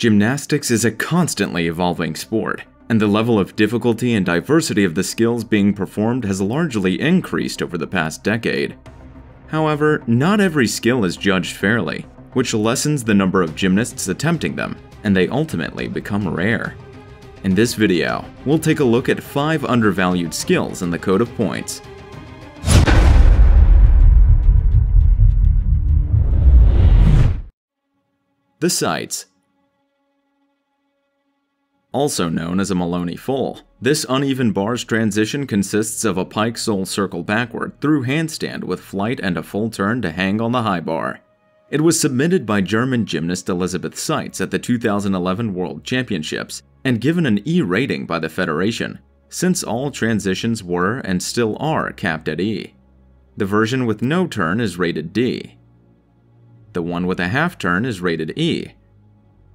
Gymnastics is a constantly evolving sport, and the level of difficulty and diversity of the skills being performed has largely increased over the past decade. However, not every skill is judged fairly, which lessens the number of gymnasts attempting them, and they ultimately become rare. In this video, we'll take a look at 5 undervalued skills in the Code of Points. The Seitz also known as a Maloney Full. This uneven bars transition consists of a pike sole circle backward through handstand with flight and a full turn to hang on the high bar. It was submitted by German gymnast Elisabeth Seitz at the 2011 World Championships and given an E rating by the Federation, since all transitions were and still are capped at E. The version with no turn is rated D. The one with a half turn is rated E,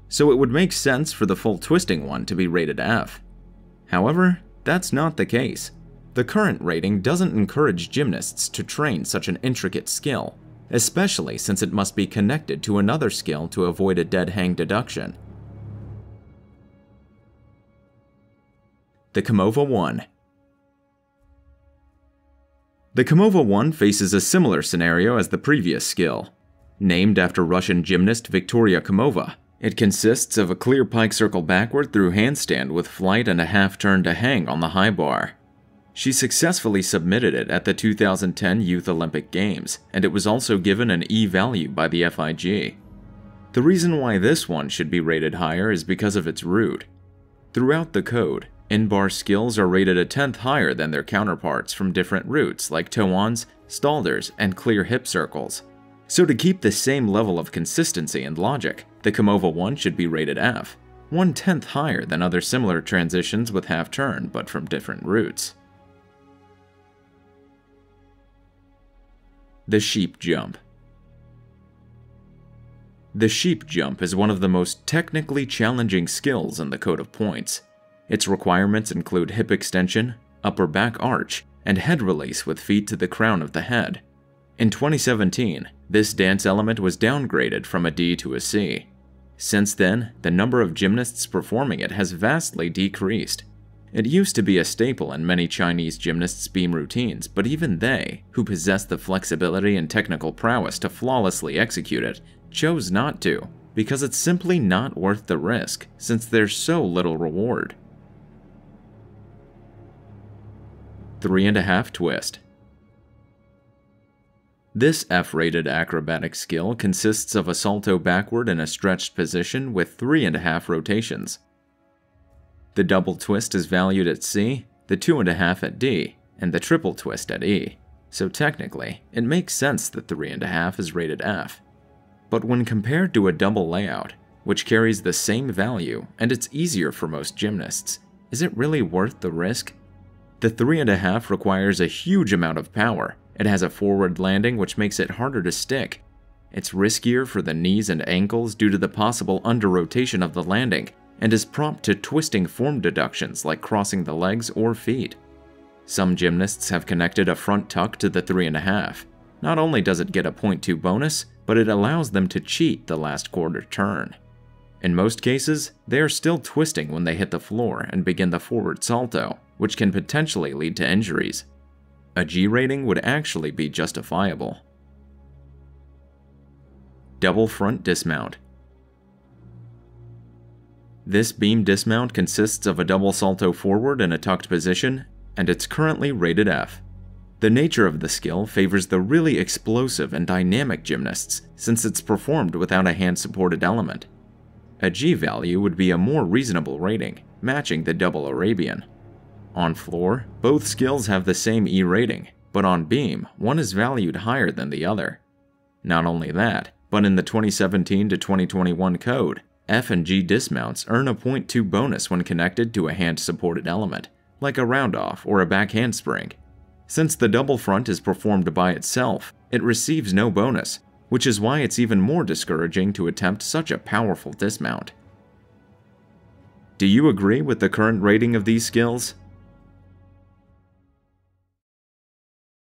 so it would make sense for the full twisting one to be rated F. However, that's not the case. The current rating doesn't encourage gymnasts to train such an intricate skill, especially since it must be connected to another skill to avoid a dead hang deduction. The Komova 1 The Komova 1 faces a similar scenario as the previous skill. Named after Russian gymnast Viktoria Komova, it consists of a clear pike circle backward through handstand with flight and a half turn to hang on the high bar. She successfully submitted it at the 2010 Youth Olympic Games, and it was also given an E value by the FIG. The reason why this one should be rated higher is because of its root. Throughout the code, in-bar skills are rated a tenth higher than their counterparts from different roots like toe-ons, stalders, and clear hip circles. So to keep the same level of consistency and logic, the Komova 1 should be rated F, one tenth higher than other similar transitions with half turn but from different roots. The Sheep Jump The sheep jump is one of the most technically challenging skills in the Code of Points. Its requirements include hip extension, upper back arch, and head release with feet to the crown of the head. In 2017, this dance element was downgraded from a D to a C. Since then, the number of gymnasts performing it has vastly decreased. It used to be a staple in many Chinese gymnasts' beam routines, but even they, who possess the flexibility and technical prowess to flawlessly execute it, chose not to, because it's simply not worth the risk, since there's so little reward. 3 and a half twist. This F-rated acrobatic skill consists of a salto backward in a stretched position with three and a half rotations. The double twist is valued at C, the two and a half at D, and the triple twist at E, so technically, it makes sense that three and a half is rated F. But when compared to a double layout, which carries the same value and it's easier for most gymnasts, is it really worth the risk? The three and a half requires a huge amount of power it has a forward landing which makes it harder to stick. It's riskier for the knees and ankles due to the possible under-rotation of the landing, and is prompt to twisting form deductions like crossing the legs or feet. Some gymnasts have connected a front tuck to the 3.5. Not only does it get a 0.2 bonus, but it allows them to cheat the last quarter turn. In most cases, they are still twisting when they hit the floor and begin the forward salto, which can potentially lead to injuries a G rating would actually be justifiable. Double front dismount. This beam dismount consists of a double salto forward in a tucked position, and it's currently rated F. The nature of the skill favors the really explosive and dynamic gymnasts since it's performed without a hand-supported element. A G value would be a more reasonable rating, matching the double Arabian. On floor, both skills have the same E rating, but on beam, one is valued higher than the other. Not only that, but in the 2017 to 2021 code, F and G dismounts earn a 0.2 bonus when connected to a hand-supported element, like a round-off or a back handspring. Since the double front is performed by itself, it receives no bonus, which is why it's even more discouraging to attempt such a powerful dismount. Do you agree with the current rating of these skills?